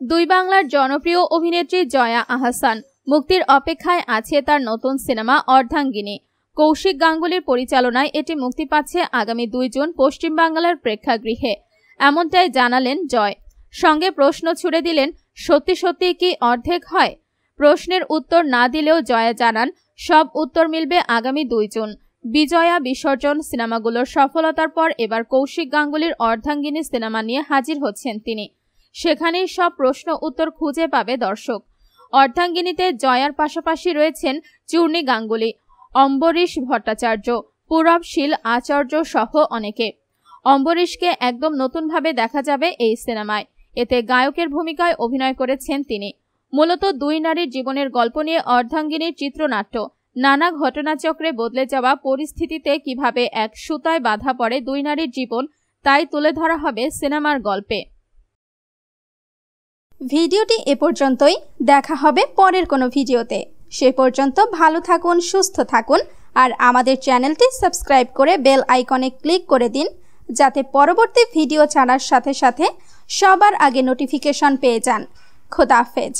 দুই বাংলার জনপ্রিয় অভিনেত্রী জয়া আহসান। মুক্তির অপেক্ষায় আছে তার নতুন সিনেমা অর্ধাঙ্গিনী। কৌশিক গাঙ্গুলির পরিচালনায় এটি মুক্তি পাচ্ছে আগামী দুই জুন পশ্চিমবাংলার প্রেক্ষাগৃহে। এমনটাই জানালেন জয়। সঙ্গে প্রশ্ন ছুড়ে দিলেন, সত্যি সত্যি কি অর্ধেক হয়? প্রশ্নের উত্তর না দিলেও জয়া জানান, সব উত্তর মিলবে আগামী দুই জুন। বিজয়া বিসর্জন সিনেমাগুলোর সফলতার পর এবার কৌশিক গাঙ্গুলির অর্ধাঙ্গিনী সিনেমা নিয়ে হাজির হচ্ছেন তিনি। সেখানেই সব প্রশ্ন উত্তর খুঁজে পাবে দর্শক। অর্ধাঙ্গিনীতে জয়ার পাশাপাশি রয়েছেন চূর্ণি গাঙ্গুলি, অম্বরীশ ভট্টাচার্য, পূরবশীল আচার্য সহ অনেকে। অম্বরীশকে একদম নতুনভাবে দেখা যাবে এই সিনেমায়। এতে গায়কের ভূমিকায় অভিনয় করেছেন তিনি। মূলত দুই নারীর জীবনের গল্প নিয়ে অর্ধাঙ্গিনীর চিত্রনাট্য। নানা ঘটনাচক্রে বদলে যাওয়া পরিস্থিতিতে কীভাবে এক সুতায় বাধা পড়ে দুই নারীর জীবন, তাই তুলে ধরা হবে সিনেমার গল্পে। ভিডিওটি এ পর্যন্তই। দেখা হবে পরের কোনো ভিডিওতে। সে পর্যন্ত ভালো থাকুন, সুস্থ থাকুন, আর আমাদের চ্যানেলটি সাবস্ক্রাইব করে বেল আইকনে ক্লিক করে দিন, যাতে পরবর্তী ভিডিও ছাড়ার সাথে সাথে সবার আগে নোটিফিকেশন পেয়ে যান। খোদাফেজ